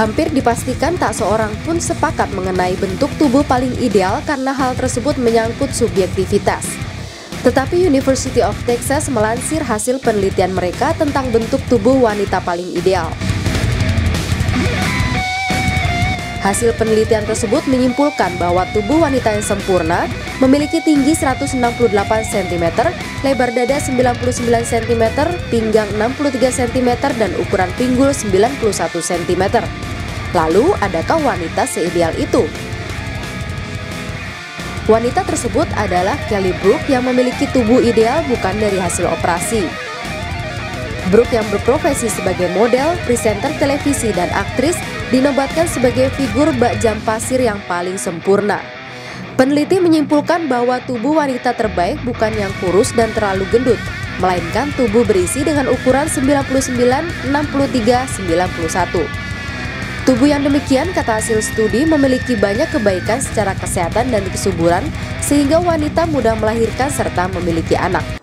Hampir dipastikan tak seorang pun sepakat mengenai bentuk tubuh paling ideal karena hal tersebut menyangkut subjektivitas. Tetapi University of Texas melansir hasil penelitian mereka tentang bentuk tubuh wanita paling ideal. Hasil penelitian tersebut menyimpulkan bahwa tubuh wanita yang sempurna memiliki tinggi 168 cm, lebar dada 99 cm, pinggang 63 cm, dan ukuran pinggul 91 cm. Lalu, adakah wanita seideal itu? Wanita tersebut adalah Kelly Brook yang memiliki tubuh ideal bukan dari hasil operasi. Brooke yang berprofesi sebagai model, presenter televisi, dan aktris dinobatkan sebagai figur bak jam pasir yang paling sempurna. Peneliti menyimpulkan bahwa tubuh wanita terbaik bukan yang kurus dan terlalu gendut, melainkan tubuh berisi dengan ukuran 99, 63, 91. Tubuh yang demikian, kata hasil studi, memiliki banyak kebaikan secara kesehatan dan kesuburan, sehingga wanita mudah melahirkan serta memiliki anak.